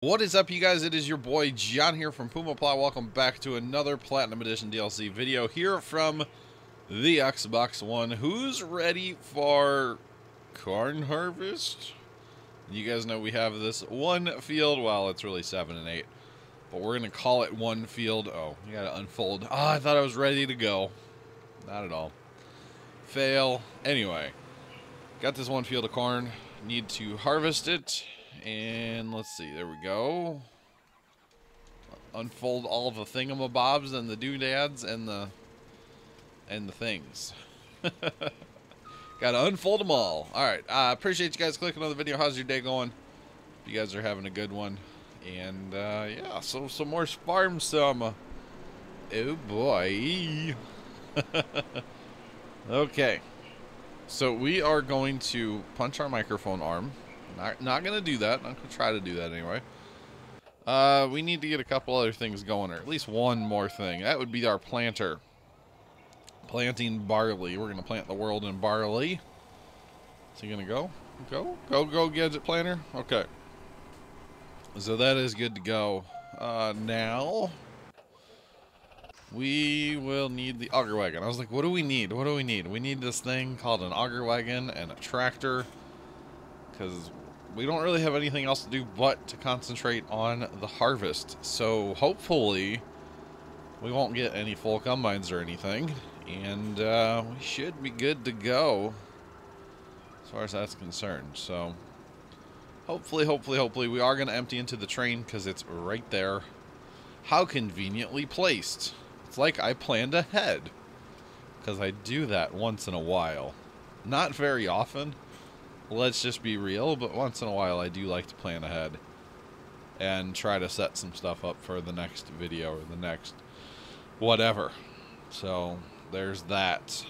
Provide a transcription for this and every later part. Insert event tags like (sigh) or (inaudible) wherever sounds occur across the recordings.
What is up, you guys? It is your boy Jon here from Puma Plow. Welcome back to another Platinum Edition DLC video here from the Xbox One. Who's ready for corn harvest? You guys know we have this one field. Well, it's really seven and eight, but we're gonna call it one field. Oh, you gotta unfold. Oh, I thought I was ready to go. Not at all. Fail. Anyway, got this one field of corn. Need to harvest it and let's see, there we go. Unfold all the thingamabobs and the doodads and the and the things. (laughs) Gotta unfold them all. Alright, I uh, appreciate you guys clicking on the video. How's your day going? You guys are having a good one. And uh, yeah, so some more farm some. Oh boy. (laughs) okay. So we are going to punch our microphone arm. Not, not going to do that. I'm going to try to do that anyway. Uh, we need to get a couple other things going, or at least one more thing. That would be our planter. Planting barley. We're going to plant the world in barley. Is he going to go? Go? Go, go, gadget planter? Okay. So that is good to go. Uh, now, we will need the auger wagon. I was like, what do we need? What do we need? We need this thing called an auger wagon and a tractor. Because we don't really have anything else to do but to concentrate on the harvest. So hopefully we won't get any full combines or anything. And uh, we should be good to go as far as that's concerned. So hopefully, hopefully, hopefully we are going to empty into the train because it's right there. How conveniently placed. It's like I planned ahead. Because I do that once in a while. Not very often let's just be real, but once in a while I do like to plan ahead and try to set some stuff up for the next video or the next whatever. So there's that.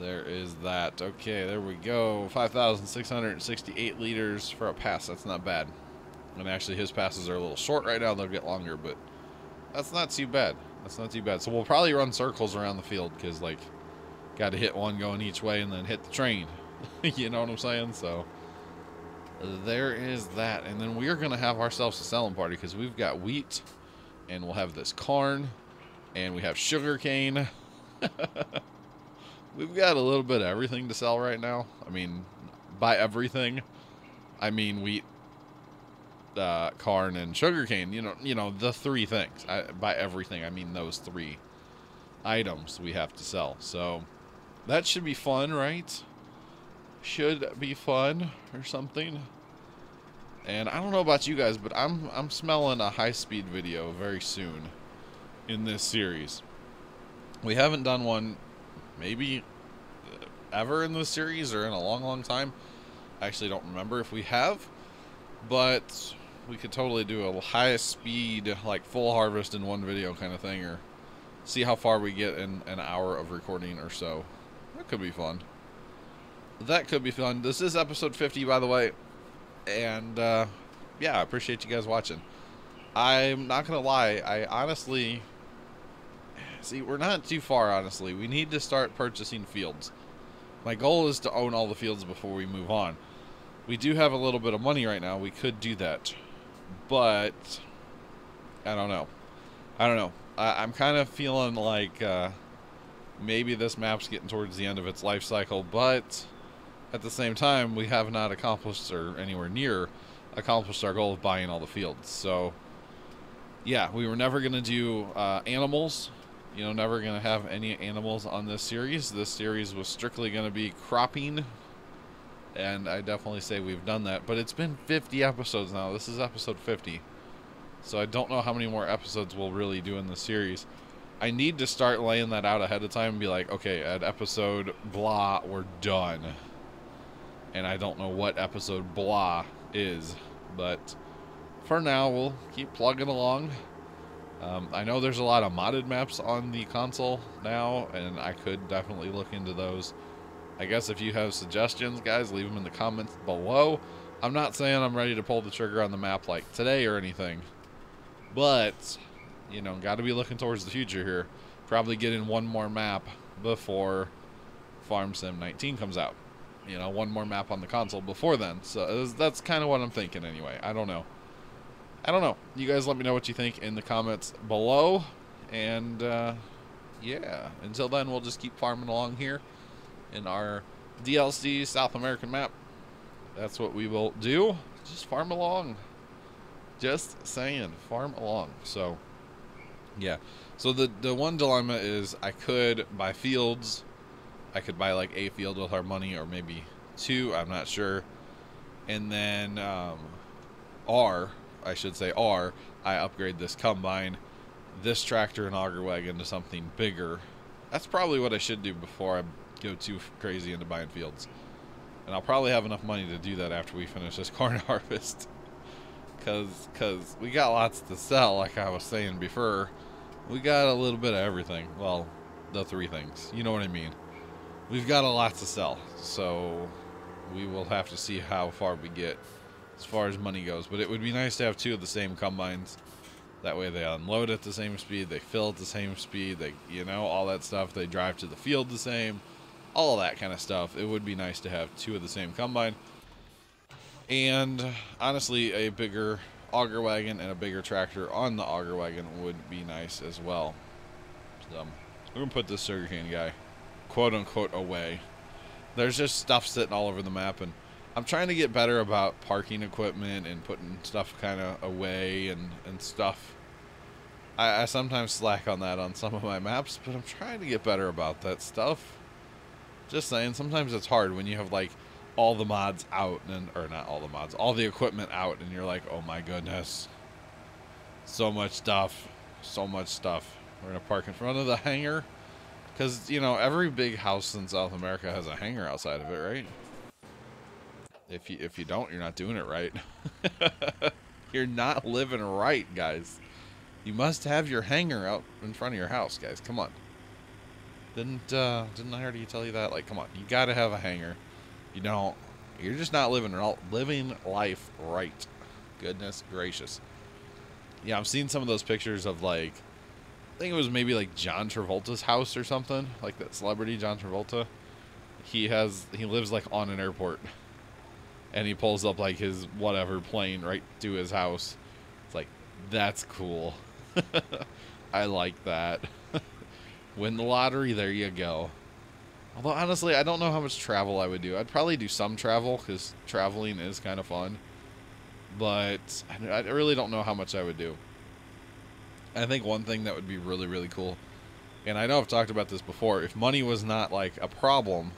There is that. Okay, there we go. 5,668 liters for a pass. That's not bad. And actually his passes are a little short right now. They'll get longer, but that's not too bad. That's not too bad. So we'll probably run circles around the field because, like, got to hit one going each way and then hit the train (laughs) you know what I'm saying? So there is that. And then we are going to have ourselves a selling party because we've got wheat and we'll have this corn and we have sugar cane. (laughs) we've got a little bit of everything to sell right now. I mean, by everything, I mean wheat, uh, corn, and sugarcane. You know, you know the three things. I, by everything, I mean those three items we have to sell. So that should be fun, right? Should be fun or something. And I don't know about you guys, but I'm I'm smelling a high-speed video very soon in this series. We haven't done one maybe ever in this series or in a long, long time. I actually don't remember if we have, but we could totally do a high-speed, like full harvest in one video kind of thing, or see how far we get in an hour of recording or so. That could be fun that could be fun. This is episode 50, by the way. And, uh, yeah, I appreciate you guys watching. I'm not going to lie. I honestly... See, we're not too far, honestly. We need to start purchasing fields. My goal is to own all the fields before we move on. We do have a little bit of money right now. We could do that. But... I don't know. I don't know. I, am kind of feeling like... Uh, maybe this map's getting towards the end of its life cycle, but at the same time, we have not accomplished or anywhere near accomplished our goal of buying all the fields. So, yeah, we were never going to do uh, animals. You know, never going to have any animals on this series. This series was strictly going to be cropping. And I definitely say we've done that. But it's been 50 episodes now. This is episode 50. So I don't know how many more episodes we'll really do in the series. I need to start laying that out ahead of time and be like, okay, at episode blah, we're done and I don't know what episode blah is, but for now we'll keep plugging along. Um, I know there's a lot of modded maps on the console now, and I could definitely look into those. I guess if you have suggestions, guys, leave them in the comments below. I'm not saying I'm ready to pull the trigger on the map like today or anything, but, you know, got to be looking towards the future here. Probably get in one more map before Farm Sim 19 comes out you know, one more map on the console before then. So that's kind of what I'm thinking anyway. I don't know. I don't know. You guys let me know what you think in the comments below. And uh, yeah, until then, we'll just keep farming along here in our DLC South American map. That's what we will do. Just farm along. Just saying, farm along. So, yeah. So the the one dilemma is I could buy fields. I could buy like a field with our money, or maybe two. I'm not sure. And then um, R, I should say R, I upgrade this combine, this tractor and auger wagon to something bigger. That's probably what I should do before I go too crazy into buying fields. And I'll probably have enough money to do that after we finish this (laughs) corn harvest. Cause, cause we got lots to sell, like I was saying before. We got a little bit of everything. Well, the three things. You know what I mean. We've got a lot to sell, so we will have to see how far we get as far as money goes. But it would be nice to have two of the same combines. That way they unload at the same speed, they fill at the same speed, they, you know, all that stuff. They drive to the field the same, all that kind of stuff. It would be nice to have two of the same combine. And honestly, a bigger auger wagon and a bigger tractor on the auger wagon would be nice as well. So, I'm going to put this sugarcane guy, quote unquote, away. There's just stuff sitting all over the map, and I'm trying to get better about parking equipment and putting stuff kind of away and, and stuff. I, I sometimes slack on that on some of my maps, but I'm trying to get better about that stuff. Just saying, sometimes it's hard when you have like all the mods out and or not all the mods, all the equipment out, and you're like, oh my goodness, so much stuff, so much stuff. We're gonna park in front of the hangar, because you know every big house in South America has a hangar outside of it, right? If you if you don't, you're not doing it right. (laughs) you're not living right, guys. You must have your hangar out in front of your house, guys. Come on. Didn't uh, didn't I already tell you that? Like, come on, you got to have a hangar. You don't. You're just not living living life right. Goodness gracious. Yeah, I'm seeing some of those pictures of like, think it was maybe like John Travolta's house or something, like that celebrity John Travolta. He has he lives like on an airport and he pulls up like his whatever plane right to his house. It's like that's cool. (laughs) I like that. (laughs) Win the lottery, there you go. Although honestly, I don't know how much travel I would do. I'd probably do some travel because traveling is kind of fun. But I really don't know how much I would do. I think one thing that would be really really cool, and I know I've talked about this before. If money was not like a problem,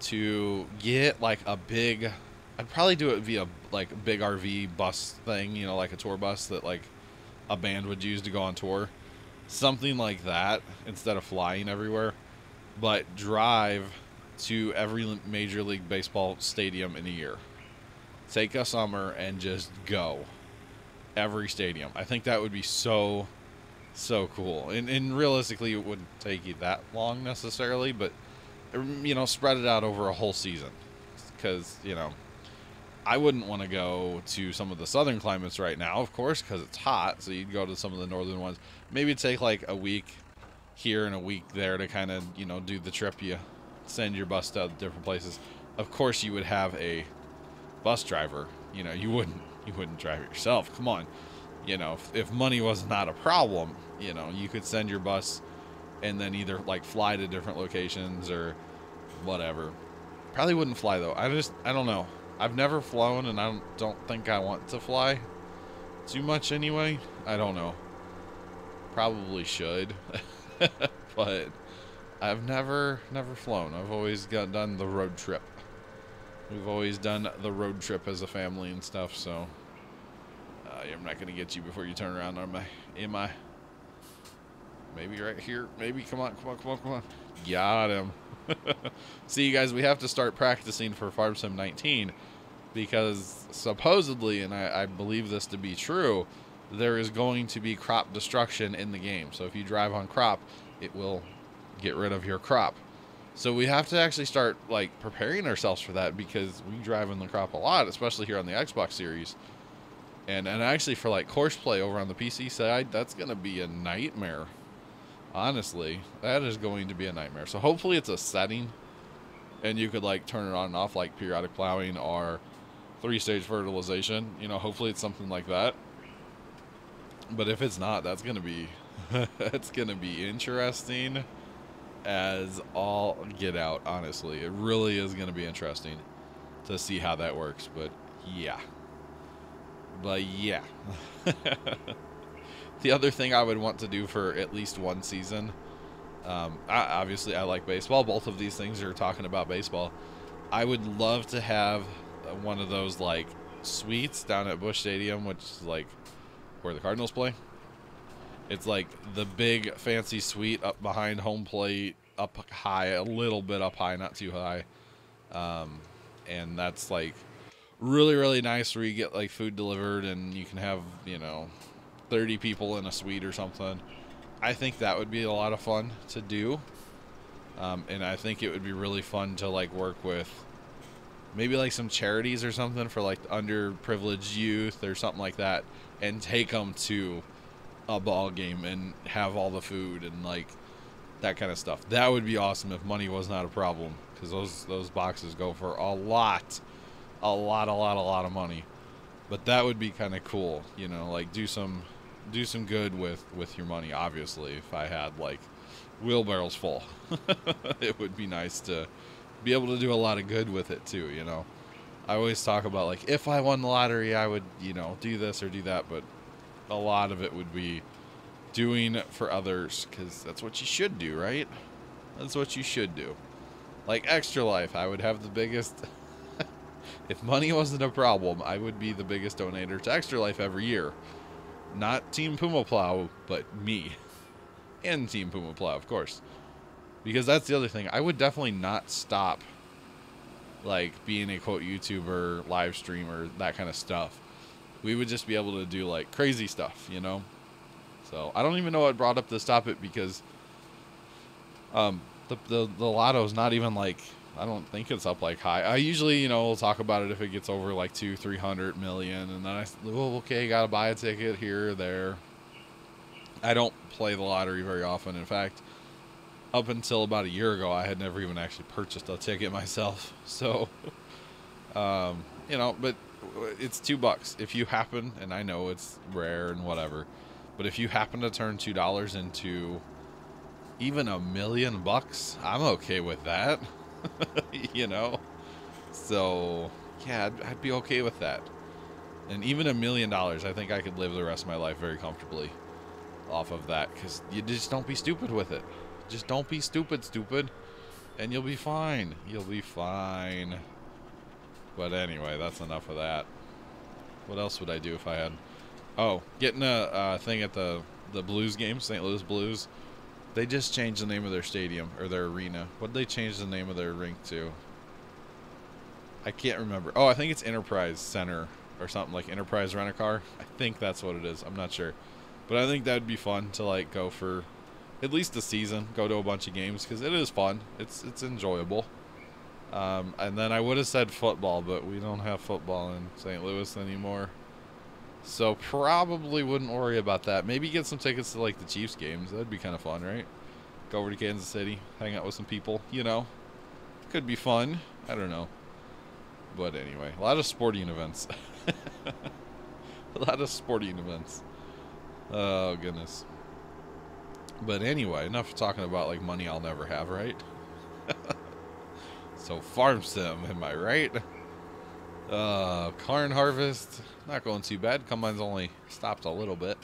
to get like a big I'd probably do it via like a big RV bus thing, you know, like a tour bus that like a band would use to go on tour. Something like that instead of flying everywhere, but drive to every major league baseball stadium in a year. Take a summer and just go every stadium. I think that would be so so cool. And and realistically it wouldn't take you that long necessarily, but you know, spread it out over a whole season. Because, you know, I wouldn't want to go to some of the southern climates right now, of course, because it's hot. So you'd go to some of the northern ones. Maybe take like a week here and a week there to kind of, you know, do the trip. You send your bus to different places. Of course, you would have a bus driver. You know, you wouldn't you wouldn't drive it yourself. Come on. You know, if, if money was not a problem, you know, you could send your bus and then either like fly to different locations or whatever. Probably wouldn't fly though. I just I don't know. I've never flown and I don't, don't think I want to fly too much anyway. I don't know. Probably should. (laughs) but I've never never flown. I've always got done the road trip. We've always done the road trip as a family and stuff, so uh, I'm not going to get you before you turn around, am I? Am I? Maybe right here. Maybe. Come on, come on, come on, come on. Got him. (laughs) See, you guys, we have to start practicing for Farm Sim 19 because supposedly, and I, I believe this to be true, there is going to be crop destruction in the game. So if you drive on crop, it will get rid of your crop. So we have to actually start like preparing ourselves for that because we drive in the crop a lot, especially here on the Xbox series. And and actually for like Courseplay over on the PC side, that's gonna be a nightmare. Honestly, that is going to be a nightmare. So hopefully it's a setting and you could like turn it on and off like periodic plowing or three stage fertilization. You know, hopefully it's something like that. But if it's not, that's gonna be (laughs) that's gonna be interesting as all get out. Honestly, it really is gonna be interesting to see how that works. But yeah, but yeah. (laughs) the other thing I would want to do for at least one season. Um, I, obviously, I like baseball. Both of these things are talking about baseball. I would love to have one of those like suites down at Busch Stadium, which is like where the Cardinals play. It's like the big fancy suite up behind home plate, up high, a little bit up high, not too high. Um, and that's like really really nice where you get like food delivered and you can have you know 30 people in a suite or something i think that would be a lot of fun to do um, and i think it would be really fun to like work with maybe like some charities or something for like underprivileged youth or something like that and take them to a ball game and have all the food and like that kind of stuff that would be awesome if money was not a problem because those those boxes go for a lot a lot, a lot, a lot of money. But that would be kind of cool, you know, like do some do some good with with your money. Obviously, if I had like wheelbarrows full, (laughs) it would be nice to be able to do a lot of good with it too. You know, I always talk about like if I won the lottery, I would you know do this or do that, but a lot of it would be doing for others because that's what you should do, right? That's what you should do. Like extra life, I would have the biggest (laughs) if money wasn't a problem, I would be the biggest donator to Extra Life every year. Not Team Puma Plow, but me. (laughs) And Team Puma Plow, of course. Because that's the other thing. I would definitely not stop like being a quote YouTuber, live streamer, that kind of stuff. We would just be able to do like crazy stuff, you know? So I don't even know what brought up this topic because um the the, the lotto's not even like I don't think it's up like high. I usually, you know, we'll talk about it if it gets over like two, three hundred million, and then I, well, okay, gotta buy a ticket here or there. I don't play the lottery very often. In fact, up until about a year ago, I had never even actually purchased a ticket myself. (laughs) So, um, you know, but it's two bucks if you happen, and I know it's rare and whatever, but if you happen to turn two dollars into even a million bucks, I'm okay with that. (laughs) you know? So, yeah, I'd, I'd, be okay with that. And even a million dollars, I think I could live the rest of my life very comfortably off of that because you just don't be stupid with it. Just don't be stupid, stupid, and you'll be fine. You'll be fine. But anyway, that's enough of that. What else would I do if I had? Oh, getting a uh, thing at the the Blues game, St. Louis Blues. They just changed the name of their stadium or their arena. What did they change the name of their rink to? I can't remember. Oh, I think it's Enterprise Center or something like Enterprise Rent a Car. I think that's what it is. I'm not sure, but I think that'd be fun to like go for at least a season. Go to a bunch of games because it is fun. It's it's enjoyable. Um, and then I would have said football, but we don't have football in St. Louis anymore. So probably wouldn't worry about that. Maybe get some tickets to like the Chiefs games. That'd be kind of fun, right? Go over to Kansas City, hang out with some people, you know. Could be fun. I don't know. But anyway, a lot of sporting events. (laughs) a lot of sporting events. Oh goodness. But anyway, enough talking about like money I'll never have, right? (laughs) so farm sim, am I right? Uh, corn harvest, not going too bad. Combine's only stopped a little bit.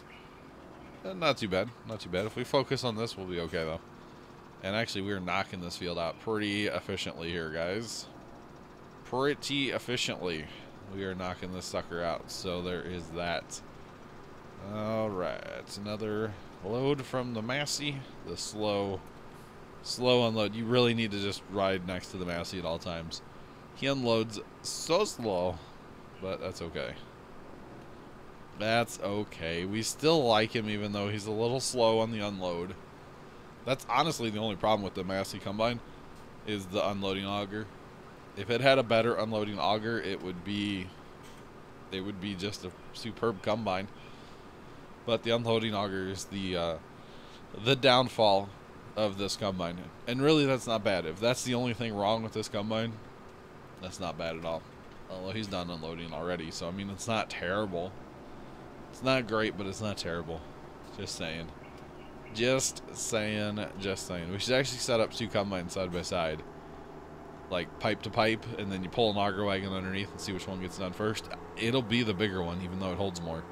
Uh, not too bad, not too bad. If we focus on this, we'll be okay though. And actually, we're knocking this field out pretty efficiently here, guys. Pretty efficiently. We are knocking this sucker out, so there is that. Alright, another load from the Massey. The slow, slow unload. You really need to just ride next to the Massey at all times. He unloads so slow, but that's okay. That's okay. We still like him even though he's a little slow on the unload. That's honestly the only problem with the Massey Combine is the unloading auger. If it had a better unloading auger, it would be it would be just a superb combine. But the unloading auger is the uh, the downfall of this combine. And really that's not bad. If that's the only thing wrong with this combine, that's not bad at all. Although he's done unloading already, so I mean it's not terrible. It's not great, but it's not terrible. Just saying. Just saying, just saying. We should actually set up two combines side by side. Like pipe to pipe, and then you pull an auger wagon underneath and see which one gets done first. It'll be the bigger one, even though it holds more.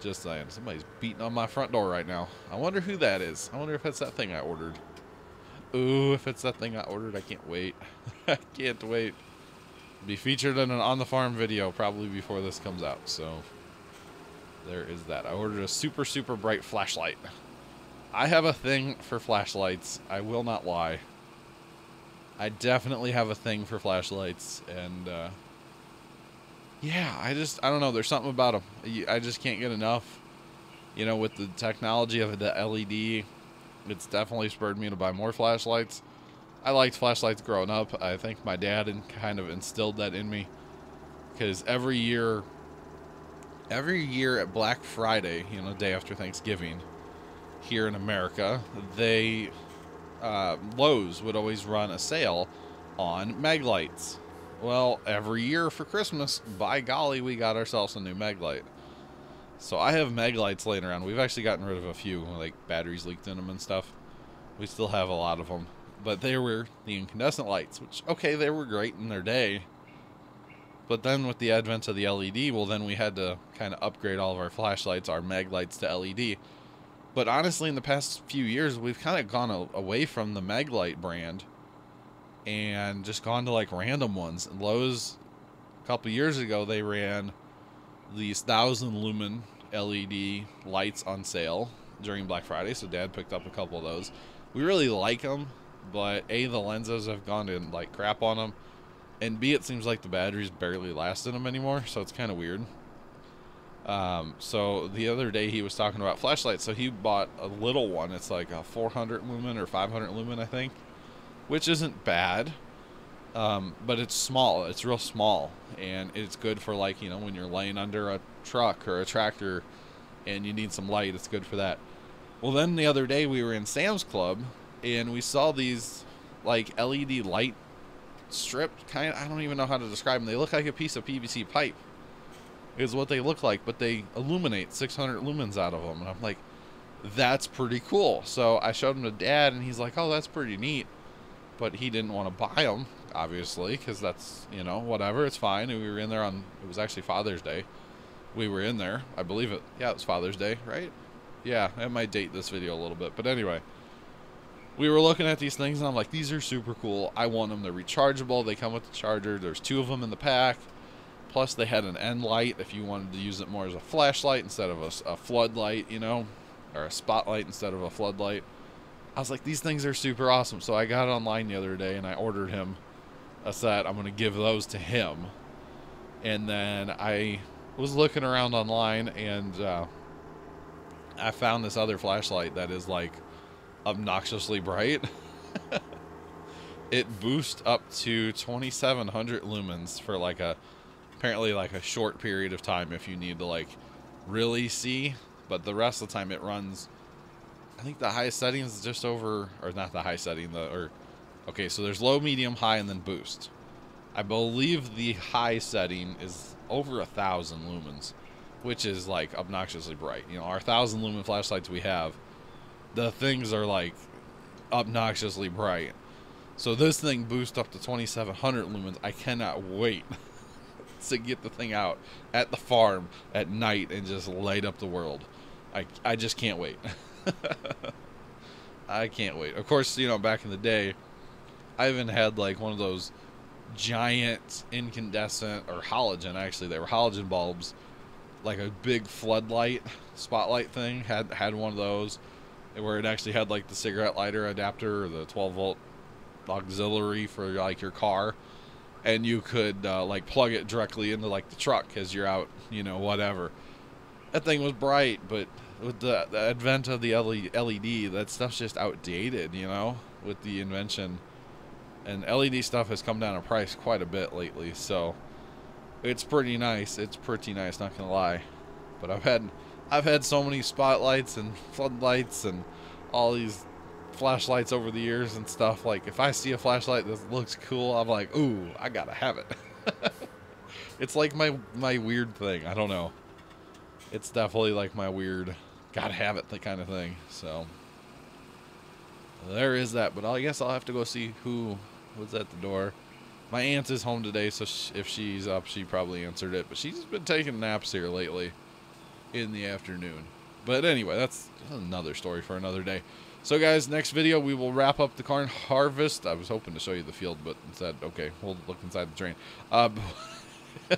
Just saying. Somebody's beating on my front door right now. I wonder who that is. I wonder if it's that thing I ordered. Ooh, if it's that thing I ordered, I can't wait. (laughs) I can't wait. Be featured in an on the farm video probably before this comes out. So there is that. I ordered a super, super bright flashlight. I have a thing for flashlights. I will not lie. I definitely have a thing for flashlights. And, uh, yeah, I just, I don't know. There's something about them. I just can't get enough. You know, with the technology of the LED, it's definitely spurred me to buy more flashlights. I liked flashlights growing up. I think my dad kind of instilled that in me. Because every year every year at Black Friday, you know, day after Thanksgiving, here in America, they uh, Lowe's would always run a sale on Maglites. Well, every year for Christmas, by golly, we got ourselves a new Maglite. So I have Maglites laying around. We've actually gotten rid of a few, like batteries leaked in them and stuff. We still have a lot of them. But they were the incandescent lights, which, okay, they were great in their day. But then with the advent of the LED, well, then we had to kind of upgrade all of our flashlights, our Maglites to LED. But honestly, in the past few years, we've kind of gone away from the Maglite brand and just gone to like random ones. And Lowe's, a couple years ago, they ran these thousand lumen LED lights on sale during Black Friday. So Dad picked up a couple of those. We really like them, but A, the lenses have gone to like crap on them and B, it seems like the batteries barely last in them anymore, so it's kind of weird. Um, so the other day he was talking about flashlights, so he bought a little one. It's like a 400 lumen or 500 lumen, I think, which isn't bad, um, but it's small. It's real small, and it's good for like you know when you're laying under a truck or a tractor, and you need some light. It's good for that. Well, then the other day we were in Sam's Club, and we saw these like LED light strip kind of, I don't even know how to describe them. They look like a piece of PVC pipe. Is what they look like, but they illuminate 600 lumens out of them. And I'm like, that's pretty cool. So I showed them to dad, and he's like, oh, that's pretty neat. But he didn't want to buy them, obviously, because that's, you know, whatever. It's fine. And we were in there on, it was actually Father's Day. We were in there. I believe it. Yeah, it was Father's Day, right? Yeah, it might date this video a little bit. But anyway, we were looking at these things and I'm like, these are super cool. I want them. They're rechargeable. They come with the charger. There's two of them in the pack. Plus, they had an end light if you wanted to use it more as a flashlight instead of a, a floodlight, you know, or a spotlight instead of a floodlight. I was like, these things are super awesome. So I got online the other day and I ordered him a set. I'm going to give those to him. And then I was looking around online and uh, I found this other flashlight that is like obnoxiously bright. (laughs) it boosts up to 2700 lumens for like a apparently like a short period of time if you need to like really see, but the rest of the time it runs I think the highest setting is just over or not the high setting the or okay, so there's low, medium, high and then boost. I believe the high setting is over a thousand lumens, which is like obnoxiously bright. You know, our thousand lumen flashlights we have the things are like obnoxiously bright. So this thing boosts up to 2700 lumens. I cannot wait (laughs) to get the thing out at the farm at night and just light up the world. I, I just can't wait. (laughs) (laughs) I can't wait. Of course, you know, back in the day, I even had like one of those giant incandescent or halogen actually they were halogen bulbs like a big floodlight spotlight thing had had one of those where it actually had like the cigarette lighter adapter or the 12 volt auxiliary for like your car and you could uh, like plug it directly into like the truck as you're out you know whatever that thing was bright but with the, the advent of the led that stuff's just outdated you know with the invention and led stuff has come down in price quite a bit lately so it's pretty nice it's pretty nice not gonna lie but i've had I've had so many spotlights and floodlights and all these flashlights over the years and stuff. Like, if I see a flashlight that looks cool, I'm like, ooh, I gotta have it. (laughs) it's like my my weird thing. I don't know. It's definitely like my weird gotta have it that kind of thing. So there is that. But I guess I'll have to go see who was at the door. My aunt is home today, so sh if she's up, she probably answered it. But she's been taking naps here lately in the afternoon. But anyway, that's another story for another day. So, guys, next video we will wrap up the corn harvest. I was hoping to show you the field, but instead, okay, we'll look inside the drain. Uh, (laughs)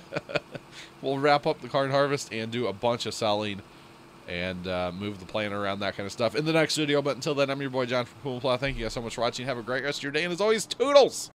we'll wrap up the corn harvest and do a bunch of selling and uh, move the plant around, that kind of stuff in the next video. But until then, I'm your boy Jon from Puma Plow. Thank you guys so much for watching. Have a great rest of your day. And as always, toodles!